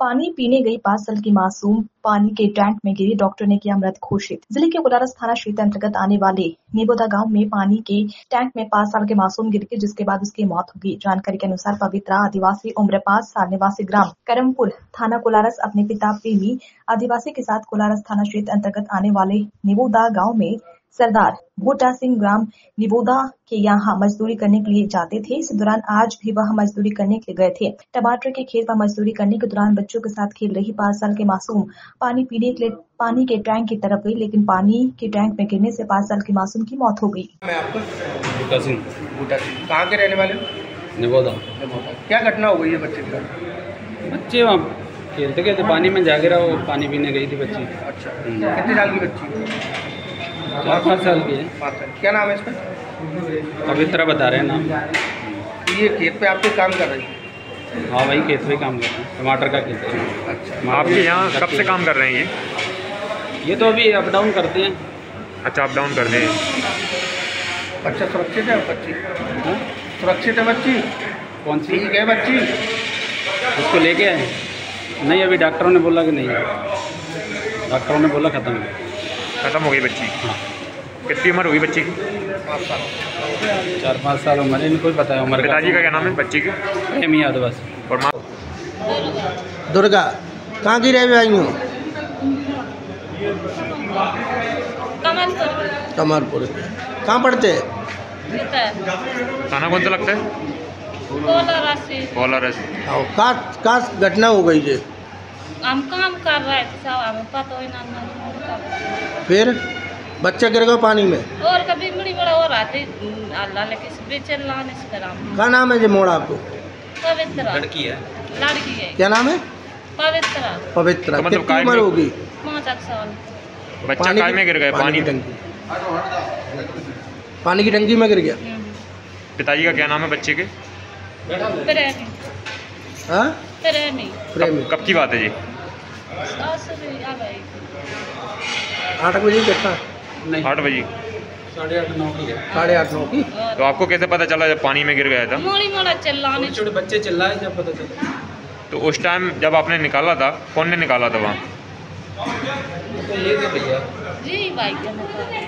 पानी पीने गई पाँच साल की मासूम, पानी के टैंक में गिरी डॉक्टर ने किया मृत घोषित। ज़िले के कोलारस थाना क्षेत्र अंतर्गत आने वाले निबोदा गाँव में पानी के टैंक में पाँच साल के मासूम गिर गए, जिसके बाद उसकी मौत हो गई। जानकारी के अनुसार पवित्रा आदिवासी उम्र पाँच साल निवासी ग्राम करमपुर थाना कोलारस अपने पिता प्रेमी आदिवासी के साथ कोलारस थाना क्षेत्र अंतर्गत आने वाले निबोदा गाँव में सरदार बूटा सिंह ग्राम निबोदा के यहाँ मजदूरी करने के लिए जाते थे। इस दौरान आज भी वह मजदूरी करने के लिए गए थे। टमाटर के खेत में मजदूरी करने के दौरान बच्चों के साथ खेल रही पाँच साल के मासूम। पानी पीने के लिए पानी के टैंक की तरफ़ गई लेकिन पानी के टैंक में गिरने से पाँच साल के मासूम की मौत हो गई। मैं आपको बूटा सिंह। कहाँ के रहने वाले निबोदा। क्या घटना हो गई है बच्चे के बच्चे वहाँ खेलते गए थे पानी में जा गिरा वो पानी पीने गई थी बच्ची। अच्छा। कितने साल की बच्ची चार पाँच साल की है। पाँच साल क्या नाम है इसका? पवित्रा बता रहे हैं नाम। ये खेत पे आप काम कर रही है? हाँ वही खेत में काम कर रहे हैं। टमाटर का खेत। है अच्छा आपके यहाँ कब से काम कर रहे हैं ये? ये तो अभी अप डाउन करते हैं। अच्छा आप डाउन कर हैं अच्छा सुरक्षित है बच्ची? हाँ? सुरक्षित है बच्ची? कौन सी? है बच्ची। उसको लेके आए? नहीं अभी डॉक्टरों ने बोला कि नहीं। डॉक्टरों ने बोला ख़त्म। है खत्म हो गई बच्ची। हाँ कितनी उम्र हुई बच्ची? की साल चार पाँच साल उम्र इनको है उम्र पिताजी का क्या नाम है बच्ची के? प्रेमी यादव बस। और माँ? दुर्गा कहाँ की रह आई हूँ? कमलपुर। कमरपुर कहाँ पढ़ते हैं? खाना कौन सा लगता है? है का का घटना हो गई है हम काम कर रहे थे सब हमें पता ही ना। फिर बच्चा गिर गया पानी में। और कभी बड़ी बड़ा हो रहा थी अल्लाह लेके बेचल लाने से क्या नाम है जो मोड़ आपको? पवित्र। लड़की है। लड़की है। क्या नाम है? पवित्र। पवित्रा। तो मतलब कितनी काय उम्र में- होगी? पाँच आठ साल। बच्चा पानी काय की- में गिर गया पानी टंकी। पानी की टंकी में गिर गया? हम्म। पिताजी का क्या नाम है बच्चे के? प्रेमी। हाँ? प्रेमी। कब, कब की बात है जी? आठ बजे करता नहीं। आठ बजे। साढ़े आठ नौ की साढ़े आठ नौ की? तो आपको कैसे पता चला जब पानी में गिर गया था? मोड़ी मोड़ा चिल्लाने। छोटे छोटे बच्चे चिल्लाए जब पता चला। तो उस टाइम जब आपने निकाला था कौन ने निकाला था वहाँ? तो ये तो भैया। जी भाई के मुकाबले।